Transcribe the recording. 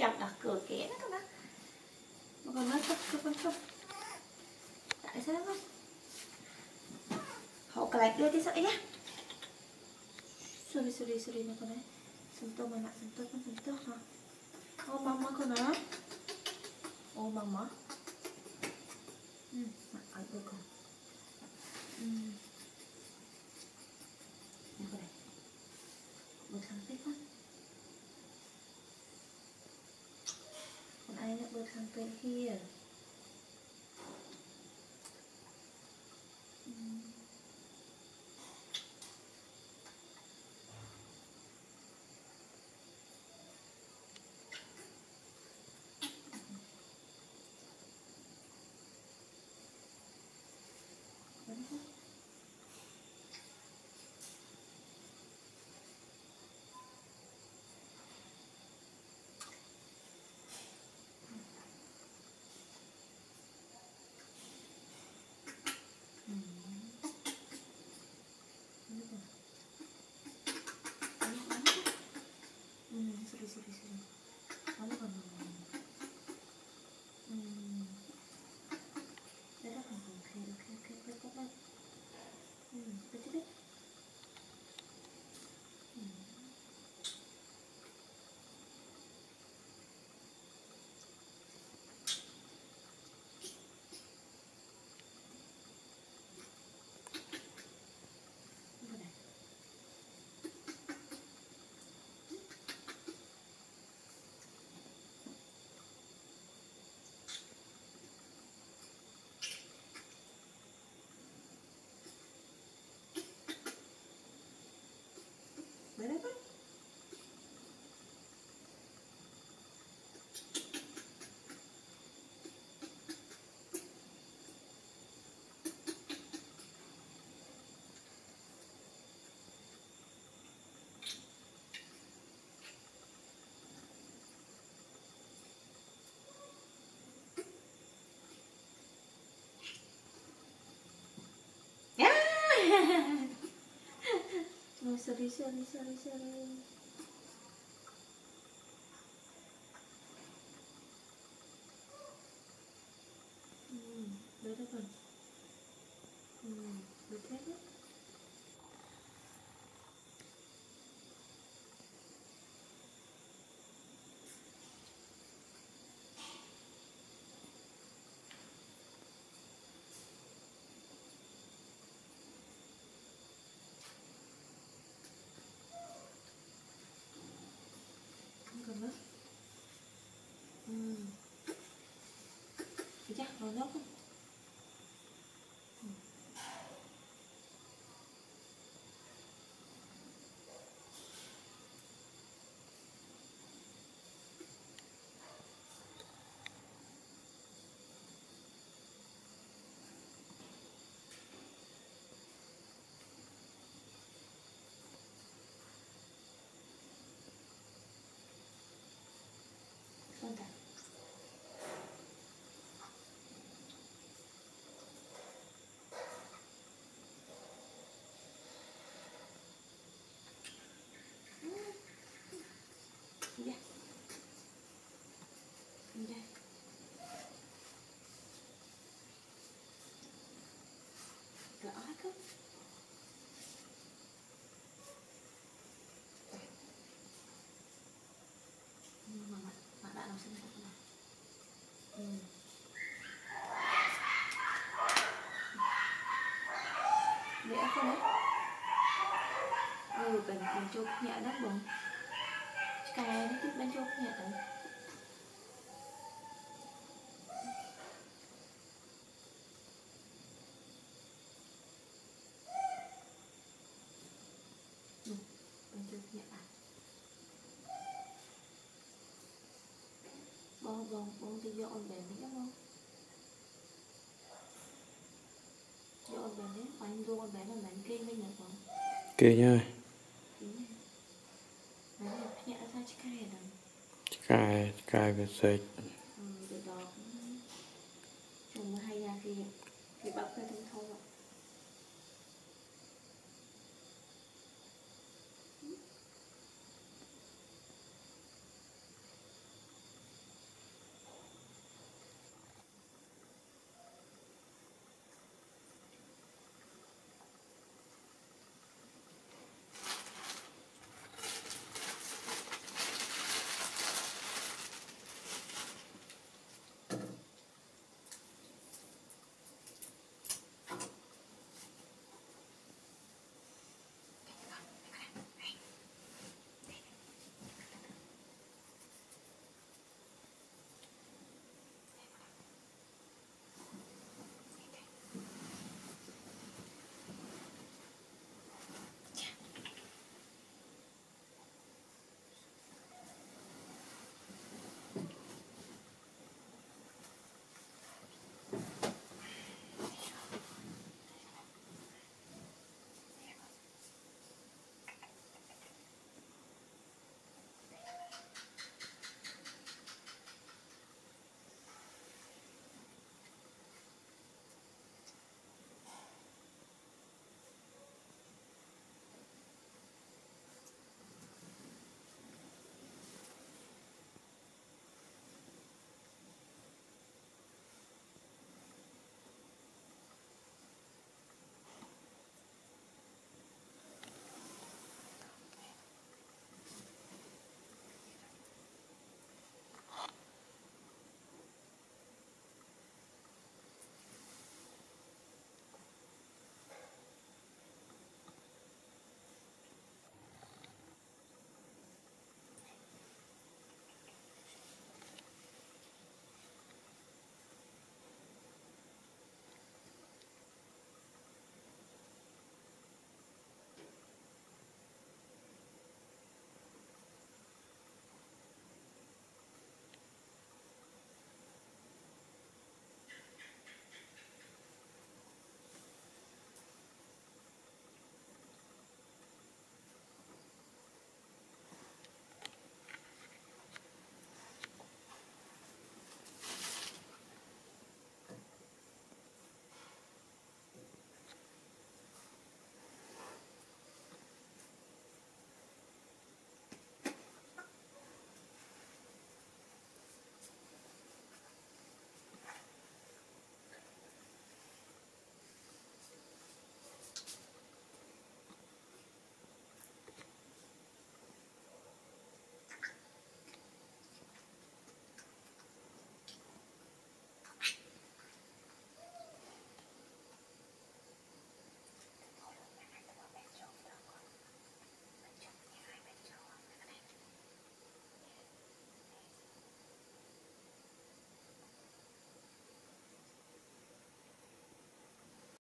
cái đặt cửa kẽ đó các bác, mà con nói không không không không. Tại sao không Hậu cái lại đưa đi sợi nhé, sorry sorry sorry nó con đấy. Sentuh mana sentuh kan sentuh ha oh mama con đó. Oh mama what something here. Oh, sorry, sorry, sorry, sorry. Ừ, cần nhẹ đất đi tiếp bên chụp nhẹ đấy bên à Bông bông bông thì dọn bé đấy không? Dọn bền đấy, anh dọn là kinh với nhật không? Oke nha กลายเป็นสวย